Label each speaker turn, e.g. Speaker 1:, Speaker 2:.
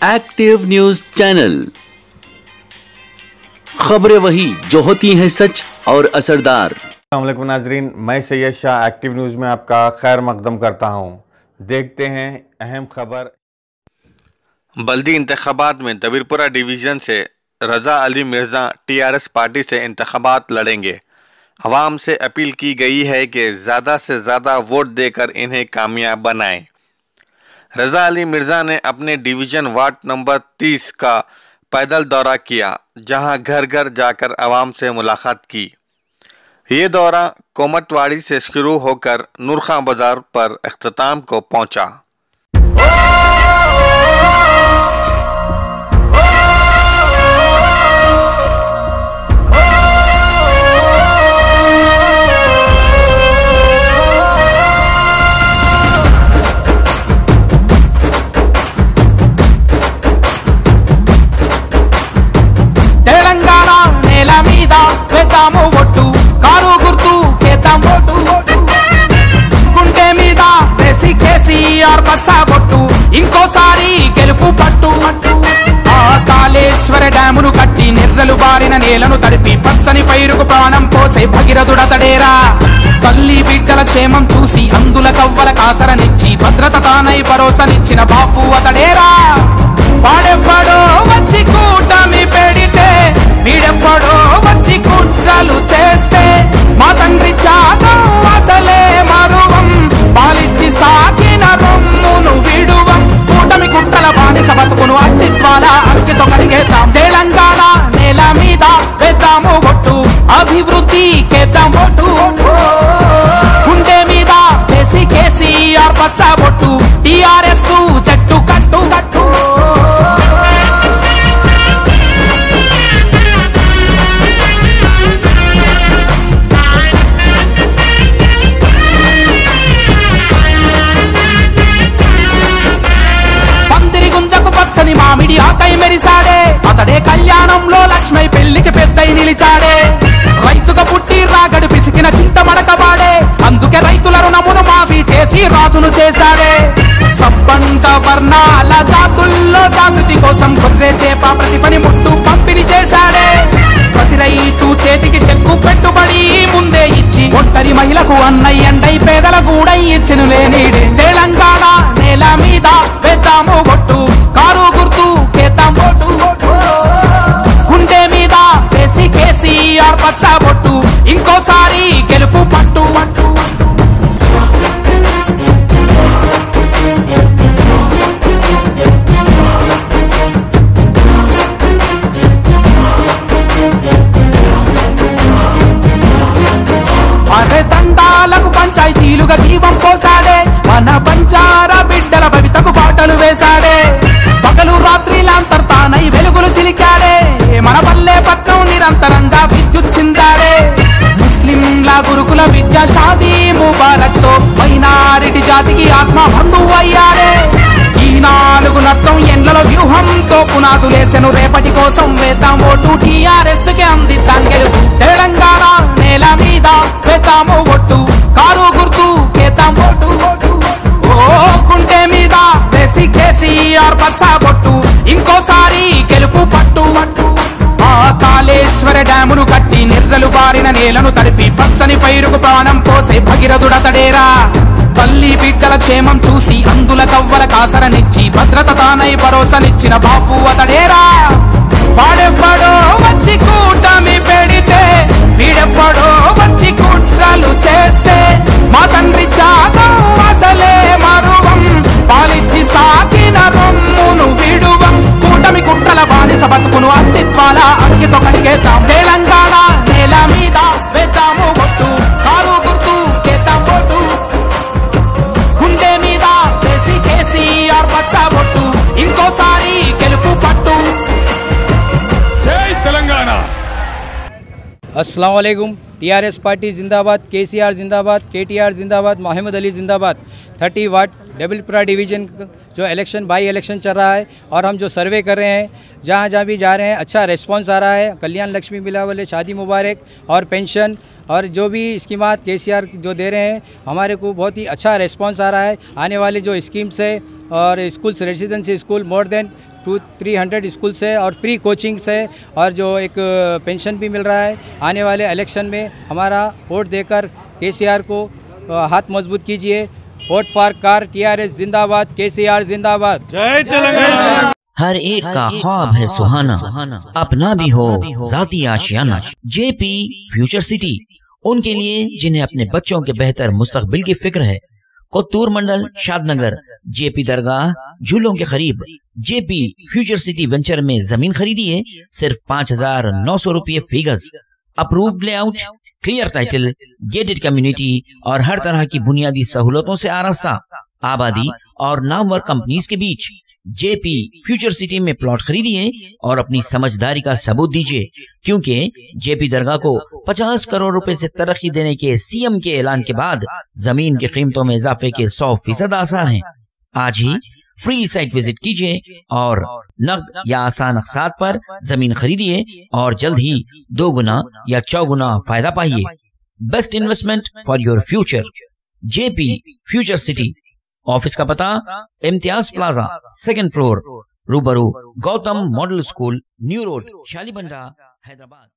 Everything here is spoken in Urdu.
Speaker 1: ایکٹیو نیوز چینل خبریں وہی جو ہوتی ہیں سچ اور اثردار۔ السلام
Speaker 2: علیکم ناظرین میں سید شاہ ایکٹیو نیوز میں آپ کا خیر مقدم کرتا ہوں۔ دیکھتے ہیں اہم خبر۔
Speaker 3: بلدی انتخابات میں دبیرپورہ ڈیویژن سے Raza Ali Mirza T R S party سے انتخابات لڑیں گے۔ عوام سے اپیل کی گئی ہے کہ زیادہ سے زیادہ ووٹ دے کر انہیں کامیاب بنائیں۔ رضا علی مرزا نے اپنے ڈیویژن وارڈ نمبر تیس کا پیدل دورہ کیا، جہاں گھر گھر جا کر عوام سے ملاقات کی۔ یہ دورہ کومٹواڑی سے شروع ہو کر نورخاں بازار پر اختتام کو پہنچا۔
Speaker 4: ఇంకోసారి గెలుపు పట్టు. ఆ కాళేశ్వర డ్యామును కట్టి నిర్రలు బారిన నేలను తడిపి పచ్చని పైరుకు ప్రాణం పోసే భగీరథుడతడేరా తల్లి బిడ్డల క్షేమం చూసి అందుల కవ్వల కాసరనిచ్చి భద్రత తానై భరోసనిచ్చిన బాపు అతడేరా. వాడెవ్వడో వచ్చి కూటమి పే చేశారే సబ్బంత వర్ణాల జాతుల్లో జాగృతి కోసం గొర్రె చేప ప్రతి పని ముట్టు పంపిణీ చేశాడే. ప్రతి రైతు చేతికి చెక్కు పెట్టుబడి ముందే ఇచ్చి ఒంటరి మహిళకు అన్నయ్యండై పేదల గూడై ఇచ్చిను లేనిడే తెలంగాణ నేల మీద పెద్దాము పంచాయతీలుగా జీవం పోసాడే. మన పంచార బిడ్డల భవితకు పాటలు వేశాడే పగలు రాత్రిలాంతర్తానై వెలుగులు చిలికాడే. మన పల్లె పట్నం నిరంతరంగా విద్యుత్ చిందాడే. ముస్లింల గురుకుల విద్యా షాదీ ముబారక్తో మైనారిటీ జాతికి ఆత్మ బంధువు అయ్యాడే. ఈ నాలుగు నత్తం ఎండ్లలో వ్యూహంతో పునాదులేసెను. రేపటి కోసం వేద్దాం ఓటు టీఆర్ఎస్కి అందిద్దాం. గెలుపు తెలంగాణ నేల మీద పెతాము ఒట్టు కారు గుర్తు కేతాం ఓటు ఓ కుంటే మీద వేసి కేసీఆర్ పచ్చ బొట్టు ఇంకోసారి గెలుపు పట్టు. ఆ కాళేశ్వర డ్యామును కట్టి నిర్రలు బారిన నేలను తడిపి పచ్చని పైరుకు ప్రాణం పోసే భగీరథుడతడేరా తల్లి బిడ్డల క్షేమం చూసి అందుల కవ్వల కాసరనిచ్చి భద్రత తానై భరోసనిచ్చిన బాపు అతడేరా. వాడెవ్వడో వచ్చి కూటమి పెడితే వీడెవ్వడో వచ్చి కుట్రలు చేస్తే
Speaker 5: السلام علیکم۔ ٹی آر ایس پارٹی زندہ آباد، کے سی آر زندہ آباد، کے ٹی آر زندہ آباد، محمد علی زندہ آباد۔ تھرٹی واٹ ڈبل پورا ڈویژن جو الیکشن بائی الیکشن چل رہا ہے اور ہم جو سروے کر رہے ہیں، جہاں جہاں بھی جا رہے ہیں اچھا ریسپانس آ رہا ہے۔ کلیان لکشمی ملا والے، شادی مبارک اور پینشن اور جو بھی اسکیمات کے سی آر جو دے رہے ہیں، ہمارے کو بہت ہی اچھا ریسپانس آ رہا ہے۔ آنے والے جو اسکیمس ہے اور schools, residency school, more than two three hundred school سے اور فری کوچنگ سے اور جو ایک پینشن بھی مل رہا ہے۔ آنے والے الیکشن میں ہمارا ووٹ دے کر کے سی آر کو ہاتھ مضبوط کیجیے vote for car T R S زندہ باد کے سی آر زندہ باد
Speaker 6: ہر ایک کا خواب ہے سہانا۔ اپنا بھی ہو ذاتی آشیانہ۔ جے پی فیوچر سٹی ان کے لیے جنہیں اپنے بچوں کے بہتر مستقبل کی فکر ہے۔ کوتور منڈل شاد نگر جے پی درگاہ، جھولوں کے قریب۔ J P future city venture میں زمین خریدی ہے، صرف پانچ ہزار نو سو روپیے فیگز۔ Approved layout, clear title, gated community اور ہر طرح کی بنیادی سہولتوں سے آراستہ۔ آبادی اور نامور کمپنیز کے بیچ جے پی فیوچر سٹی میں پلاٹ خریدیے اور اپنی سمجھداری کا ثبوت دیجیے، کیونکہ جے پی درگاہ کو پچاس کروڑ روپے سے ترقی دینے کے سی ایم کے اعلان کے بعد زمین کے قیمتوں میں اضافے کے سو فیصد آسان ہیں۔ آج ہی فری سائٹ وزٹ کیجیے اور نقد یا آسان اقساط پر زمین خریدیے اور جلد ہی دو گنا یا چوگنا فائدہ پائیے۔ Best investment for your future J P future city. Office کا پتہ امتیاز پلازا سیکنڈ فلور روبرو Gautam model school new road Shalibanda Hyderabad.